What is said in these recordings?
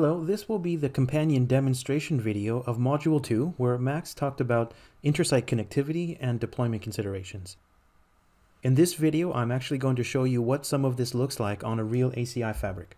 Hello, this will be the companion demonstration video of Module 2 where Max talked about intersite connectivity and deployment considerations. In this video, I'm actually going to show you what some of this looks like on a real ACI fabric.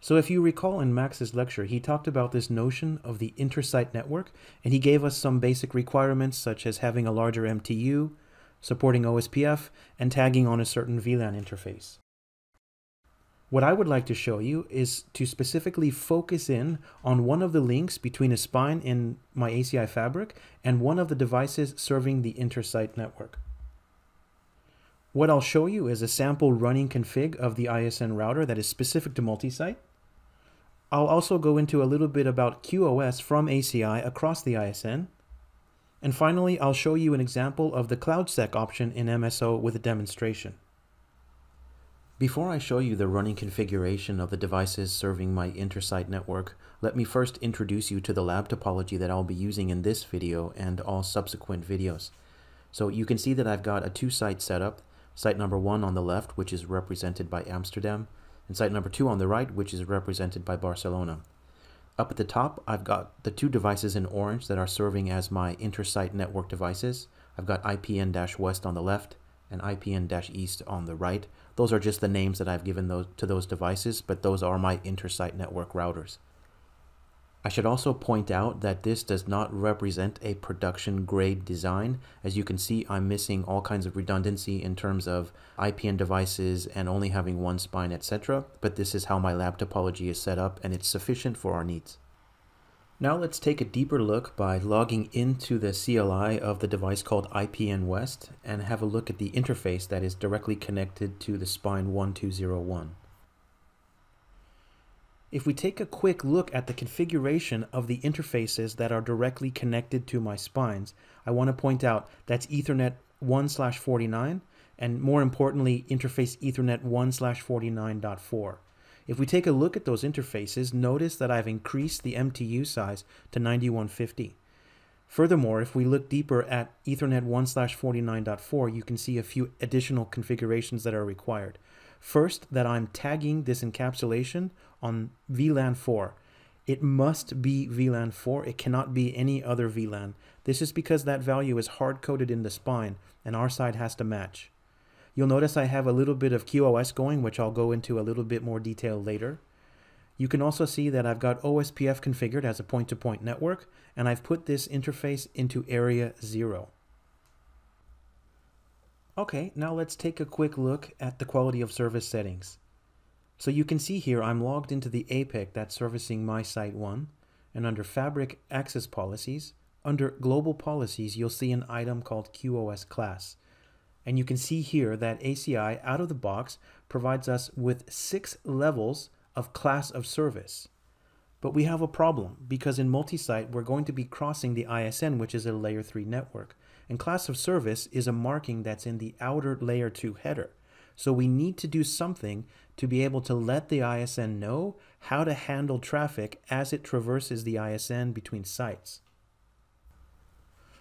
So if you recall in Max's lecture, he talked about this notion of the intersite network, and he gave us some basic requirements such as having a larger MTU, supporting OSPF, and tagging on a certain VLAN interface. What I would like to show you is to specifically focus in on one of the links between a spine in my ACI fabric and one of the devices serving the intersite network. What I'll show you is a sample running config of the ISN router that is specific to multi-site. I'll also go into a little bit about QoS from ACI across the ISN. And finally, I'll show you an example of the CloudSec option in MSO with a demonstration. Before I show you the running configuration of the devices serving my intersite network, let me first introduce you to the lab topology that I'll be using in this video and all subsequent videos. So you can see that I've got a two-site setup, site number one on the left, which is represented by Amsterdam, and site number two on the right, which is represented by Barcelona. Up at the top, I've got the two devices in orange that are serving as my intersite network devices. I've got IPN-West on the left and IPN-East on the right. Those are just the names that I've given those to those devices, but those are my intersite network routers. I should also point out that this does not represent a production grade design. As you can see, I'm missing all kinds of redundancy in terms of IPN devices and only having one spine, etc. But this is how my lab topology is set up and it's sufficient for our needs. Now let's take a deeper look by logging into the CLI of the device called IPN West and have a look at the interface that is directly connected to the spine 1201. If we take a quick look at the configuration of the interfaces that are directly connected to my spines, I want to point out that's Ethernet 1 slash 49 and more importantly, interface Ethernet 1 slash 49.4. If we take a look at those interfaces, notice that I've increased the MTU size to 9150. Furthermore, if we look deeper at Ethernet 1/49.4, you can see a few additional configurations that are required. First, that I'm tagging this encapsulation on VLAN 4. It must be VLAN 4. It cannot be any other VLAN. This is because that value is hard-coded in the spine, and our side has to match. You'll notice I have a little bit of QoS going, which I'll go into a little bit more detail later. You can also see that I've got OSPF configured as a point-to-point -point network, and I've put this interface into area 0. Okay, now let's take a quick look at the quality of service settings. So you can see here I'm logged into the APIC that's servicing my Site 1, and under Fabric Access Policies, under Global Policies, you'll see an item called QoS Class. And you can see here that ACI out of the box provides us with six levels of class of service. But we have a problem because in multi-site, we're going to be crossing the ISN, which is a layer 3 network. And class of service is a marking that's in the outer layer 2 header. So we need to do something to be able to let the ISN know how to handle traffic as it traverses the ISN between sites.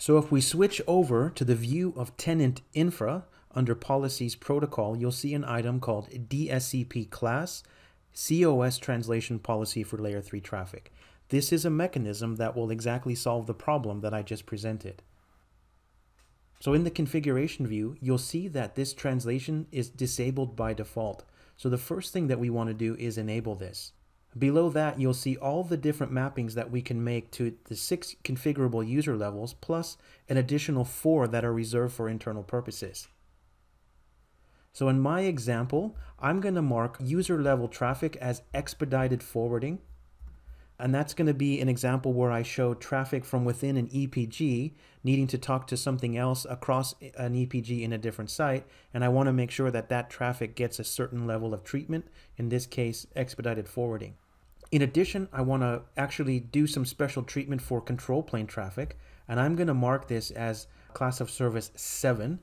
So if we switch over to the view of tenant infra under policies protocol, you'll see an item called DSCP class COS translation policy for layer 3 traffic. This is a mechanism that will exactly solve the problem that I just presented. So in the configuration view, you'll see that this translation is disabled by default. So the first thing that we want to do is enable this. Below that, you'll see all the different mappings that we can make to the six configurable user levels, plus an additional four that are reserved for internal purposes. So in my example, I'm going to mark user level traffic as expedited forwarding. And that's going to be an example where I show traffic from within an EPG needing to talk to something else across an EPG in a different site. And I want to make sure that that traffic gets a certain level of treatment, in this case, expedited forwarding. In addition, I want to actually do some special treatment for control plane traffic. And I'm going to mark this as class of service 7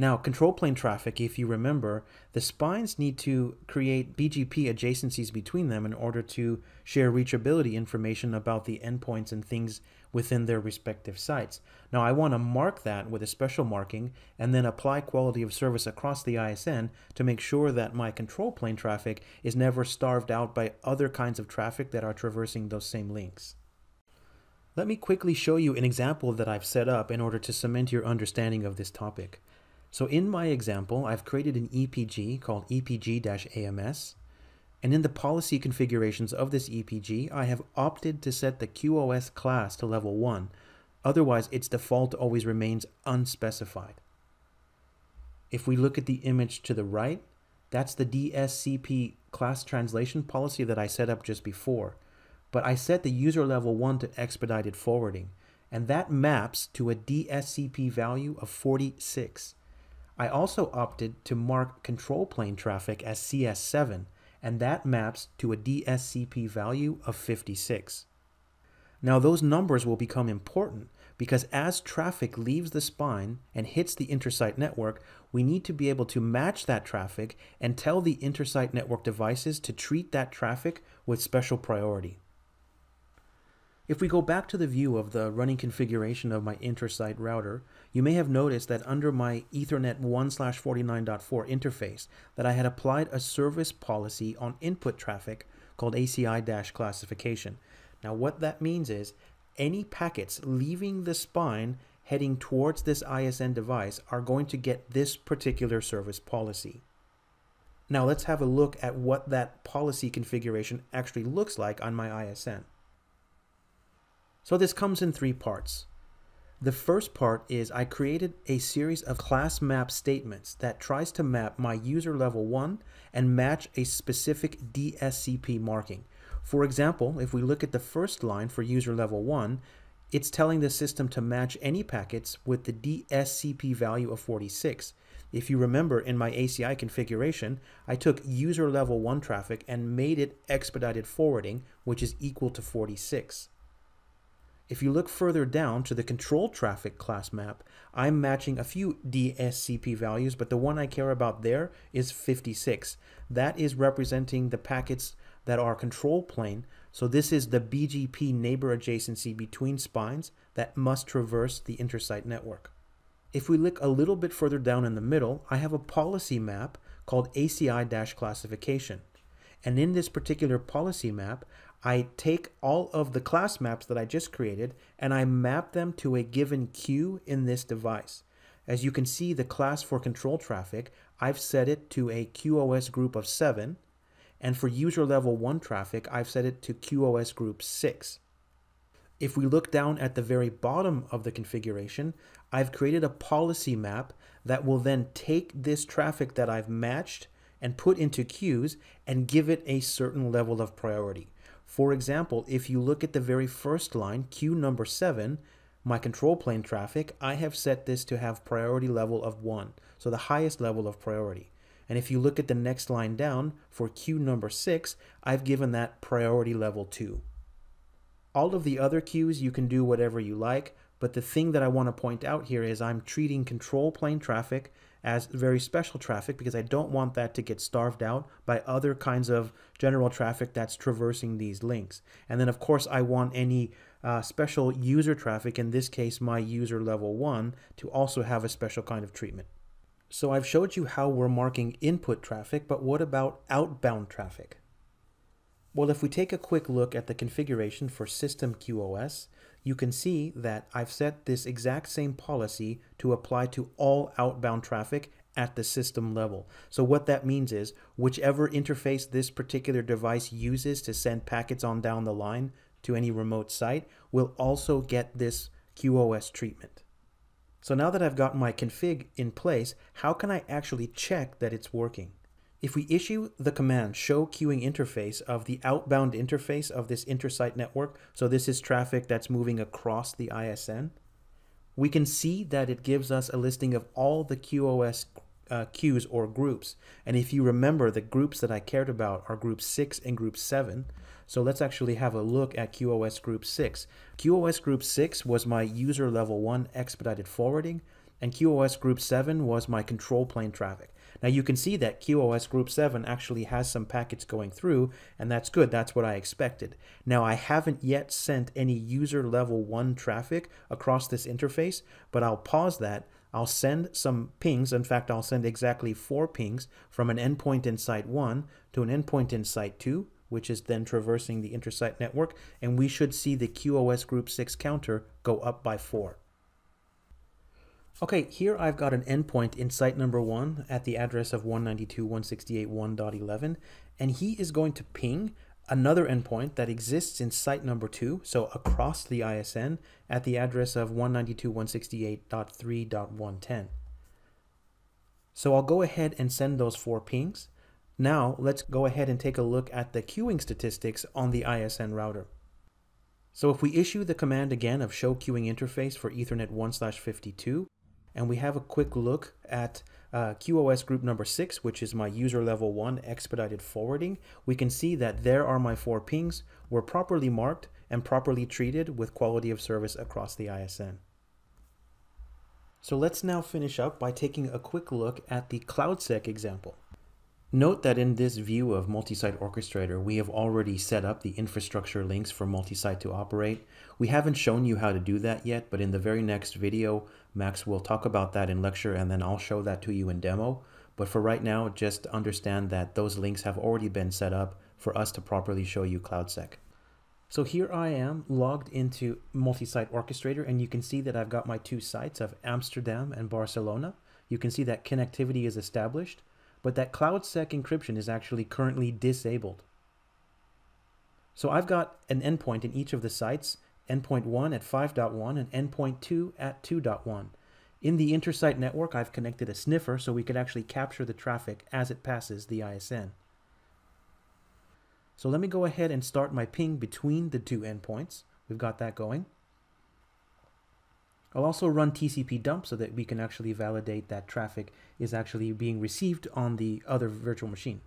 now, control plane traffic, if you remember, the spines need to create BGP adjacencies between them in order to share reachability information about the endpoints and things within their respective sites. Now I want to mark that with a special marking and then apply quality of service across the ISN to make sure that my control plane traffic is never starved out by other kinds of traffic that are traversing those same links. Let me quickly show you an example that I've set up in order to cement your understanding of this topic. So in my example, I've created an EPG called EPG-AMS, and in the policy configurations of this EPG, I have opted to set the QoS class to level 1, otherwise its default always remains unspecified. If we look at the image to the right, that's the DSCP class translation policy that I set up just before but I set the user level 1 to expedited forwarding, and that maps to a DSCP value of 46. I also opted to mark control plane traffic as CS7, and that maps to a DSCP value of 56. Now those numbers will become important because as traffic leaves the spine and hits the intersite network, we need to be able to match that traffic and tell the intersite network devices to treat that traffic with special priority. If we go back to the view of the running configuration of my intersite router, you may have noticed that under my Ethernet 1/49.4 interface that I had applied a service policy on input traffic called ACI-classification. Now what that means is any packets leaving the spine heading towards this ISN device are going to get this particular service policy. Now let's have a look at what that policy configuration actually looks like on my ISN. So this comes in three parts. The first part is I created a series of class map statements that tries to map my user level 1 and match a specific DSCP marking. For example, if we look at the first line for user level 1, it's telling the system to match any packets with the DSCP value of 46. If you remember in my ACI configuration, I took user level 1 traffic and made it expedited forwarding, which is equal to 46. If you look further down to the control traffic class map, I'm matching a few DSCP values, but the one I care about there is 56. That is representing the packets that are control plane. So this is the BGP neighbor adjacency between spines that must traverse the intersite network. If we look a little bit further down in the middle, I have a policy map called ACI-classification. And in this particular policy map, I take all of the class maps that I just created and I map them to a given queue in this device. As you can see, the class for control traffic, I've set it to a QoS group of 7, and for user level 1 traffic, I've set it to QoS group 6. If we look down at the very bottom of the configuration, I've created a policy map that will then take this traffic that I've matched and put into queues and give it a certain level of priority. For example, if you look at the very first line, queue number 7, my control plane traffic, I have set this to have priority level of 1, so the highest level of priority. And if you look at the next line down, for queue number 6, I've given that priority level 2. All of the other queues you can do whatever you like, but the thing that I want to point out here is I'm treating control plane traffic as very special traffic because I don't want that to get starved out by other kinds of general traffic that's traversing these links. And then of course I want any uh, special user traffic, in this case my user level 1, to also have a special kind of treatment. So I've showed you how we're marking input traffic, but what about outbound traffic? Well, if we take a quick look at the configuration for System QoS, you can see that I've set this exact same policy to apply to all outbound traffic at the system level. So what that means is whichever interface this particular device uses to send packets on down the line to any remote site will also get this QoS treatment. So now that I've got my config in place, how can I actually check that it's working? If we issue the command show queuing interface of the outbound interface of this intersite network, so this is traffic that's moving across the ISN, we can see that it gives us a listing of all the QoS uh, queues or groups. And if you remember, the groups that I cared about are group 6 and group 7. So let's actually have a look at QoS group 6. QoS group 6 was my user level 1 expedited forwarding, and QoS group 7 was my control plane traffic. Now you can see that QoS Group 7 actually has some packets going through, and that's good. That's what I expected. Now I haven't yet sent any user level 1 traffic across this interface, but I'll pause that. I'll send some pings. In fact, I'll send exactly four pings from an endpoint in Site 1 to an endpoint in Site 2, which is then traversing the intersite network, and we should see the QoS Group 6 counter go up by 4. Okay, here I've got an endpoint in site number one at the address of 192.168.1.11, and he is going to ping another endpoint that exists in site number two, so across the ISN, at the address of 192.168.3.110. So I'll go ahead and send those four pings. Now let's go ahead and take a look at the queuing statistics on the ISN router. So if we issue the command again of show queuing interface for Ethernet 1/52, and we have a quick look at uh, QoS group number six, which is my user level one expedited forwarding, we can see that there are my four pings were properly marked and properly treated with quality of service across the ISN. So let's now finish up by taking a quick look at the CloudSec example. Note that in this view of Multi-Site Orchestrator, we have already set up the infrastructure links for multi-site to operate. We haven't shown you how to do that yet, but in the very next video, Max will talk about that in lecture and then I'll show that to you in demo. But for right now, just understand that those links have already been set up for us to properly show you CloudSec. So here I am logged into Multi-Site Orchestrator and you can see that I've got my two sites of Amsterdam and Barcelona. You can see that connectivity is established but that CloudSec encryption is actually currently disabled. So I've got an endpoint in each of the sites, endpoint 1 at 5.1 and endpoint 2 at 2.1. In the intersite network, I've connected a sniffer so we could actually capture the traffic as it passes the ISN. So let me go ahead and start my ping between the two endpoints. We've got that going. I'll also run TCP dump so that we can actually validate that traffic is actually being received on the other virtual machine.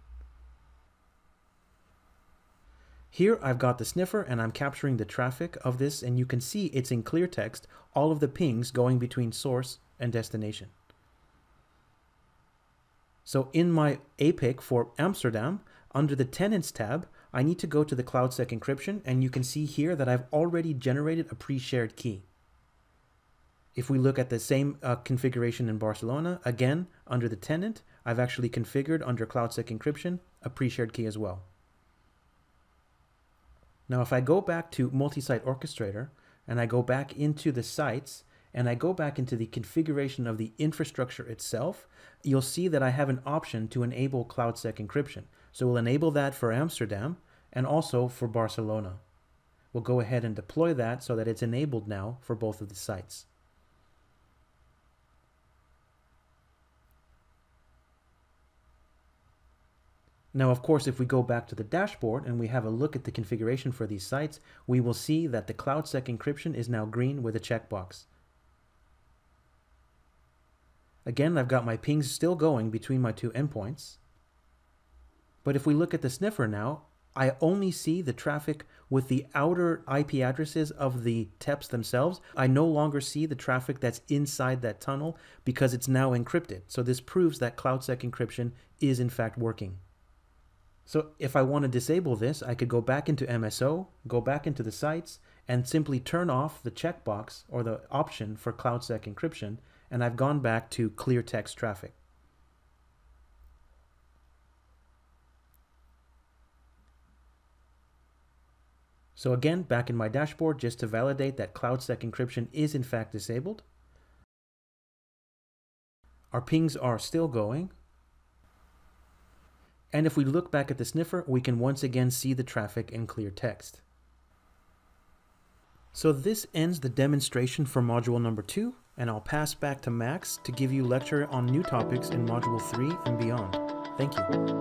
Here I've got the sniffer and I'm capturing the traffic of this and you can see it's in clear text all of the pings going between source and destination. So in my APIC for Amsterdam, under the tenants tab, I need to go to the CloudSec encryption and you can see here that I've already generated a pre-shared key. If we look at the same uh, configuration in Barcelona, again, under the tenant, I've actually configured under CloudSec encryption a pre-shared key as well. Now, if I go back to multi-site orchestrator and I go back into the sites and I go back into the configuration of the infrastructure itself, you'll see that I have an option to enable CloudSec encryption. So we'll enable that for Amsterdam and also for Barcelona. We'll go ahead and deploy that so that it's enabled now for both of the sites. Now, of course, if we go back to the dashboard and we have a look at the configuration for these sites, we will see that the CloudSec encryption is now green with a checkbox. Again, I've got my pings still going between my two endpoints. But if we look at the sniffer now, I only see the traffic with the outer IP addresses of the TEPs themselves. I no longer see the traffic that's inside that tunnel because it's now encrypted. So this proves that CloudSec encryption is in fact working. So if I want to disable this, I could go back into MSO, go back into the sites, and simply turn off the checkbox or the option for CloudSec encryption, and I've gone back to clear text traffic. So again, back in my dashboard, just to validate that CloudSec encryption is in fact disabled. Our pings are still going, and if we look back at the sniffer, we can once again see the traffic in clear text. So this ends the demonstration for module number two, and I'll pass back to Max to give you lecture on new topics in module three and beyond. Thank you.